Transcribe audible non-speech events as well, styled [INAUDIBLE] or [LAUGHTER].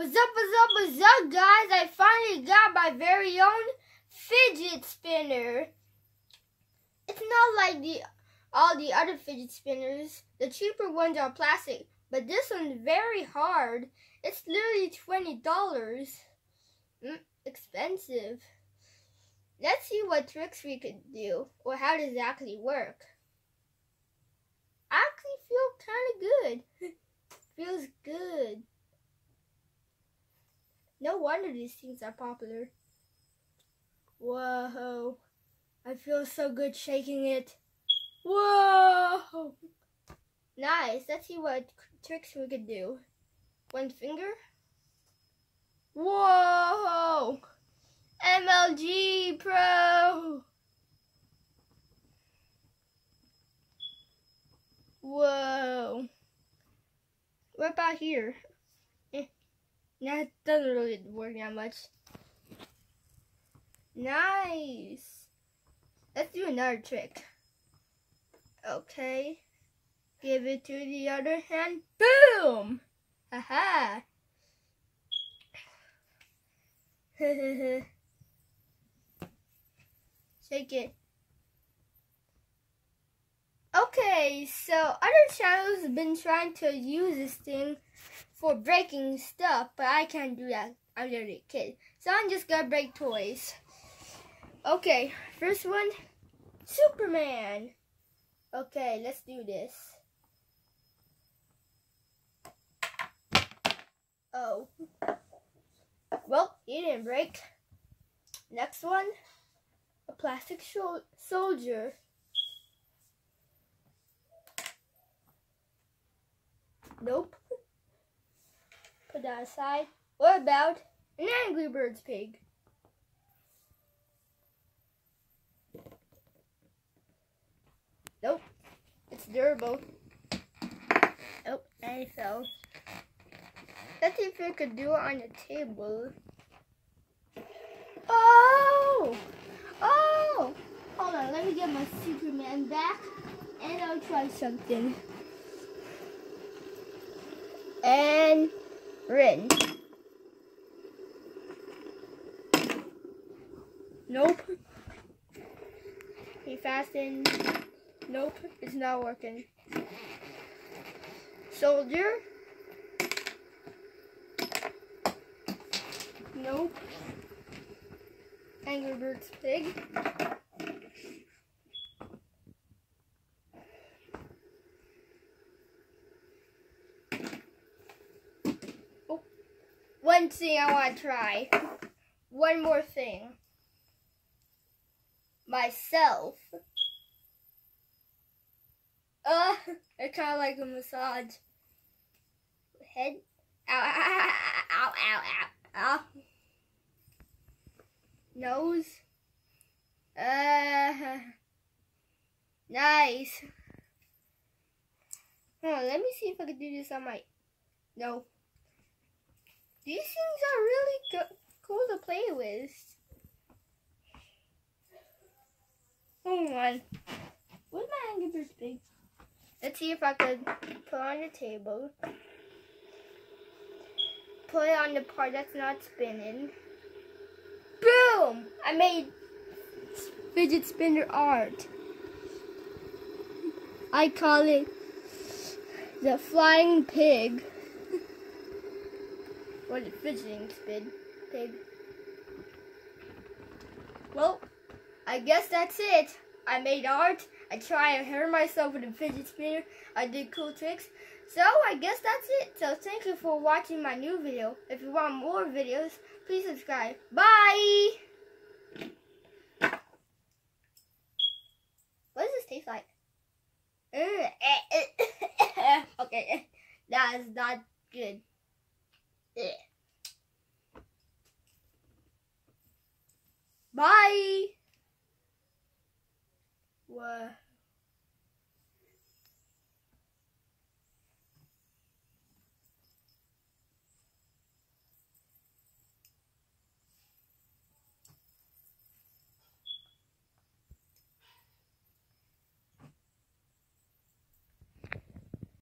What's up, what's up, what's up, guys? I finally got my very own fidget spinner. It's not like the all the other fidget spinners. The cheaper ones are plastic, but this one's very hard. It's literally $20. Mm, expensive. Let's see what tricks we could do, or how does it actually work. I actually feel kind of good. Feels good. No wonder these things are popular. Whoa. I feel so good shaking it. Whoa. Nice. Let's see what tricks we could do. One finger. Whoa. MLG Pro. Whoa. What about here? That doesn't really work that much. Nice. Let's do another trick. Okay. Give it to the other hand. Boom! Haha. [LAUGHS] Shake it. Okay, so other channels have been trying to use this thing for breaking stuff, but I can't do that. I'm a kid. So I'm just gonna break toys. Okay, first one, Superman. Okay, let's do this. Oh. Well, he didn't break. Next one, a plastic soldier. Nope. Put that aside. What about an Angry Birds pig? Nope. It's durable. Nope, and it fell. Let's see if we could do it on the table. Oh! Oh! Hold on, let me get my Superman back and I'll try something. And Rin. Nope. He fastened. Nope, it's not working. Soldier. Nope. Angry Birds pig. One thing I want to try. One more thing. Myself. Uh, I kind of like a massage. Head. Ow, ow, ow, ow, ow, ow. Nose. Uh, nice. Hold on, let me see if I can do this on my, no. These things are really cool to play with. Hold on. Where's my Angry Birds big? Let's see if I could put on the table. Put it on the part that's not spinning. Boom! I made fidget spinner art. I call it the flying pig. What a pig. Well, I guess that's it. I made art. I try and hurt myself with a fidget spinner. I did cool tricks. So I guess that's it. So thank you for watching my new video. If you want more videos, please subscribe. Bye! What does this taste like? Mm, eh, eh. [LAUGHS] okay, [LAUGHS] that is not good. Eh. Bye.